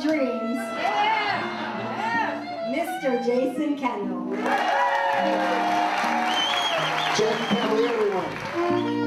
dreams, Mr. Jason Kendall. Jack Cavalier, everyone.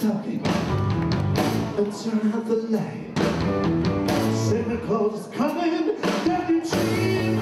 stocking and turn out the light. Santa Claus is coming down your chimney.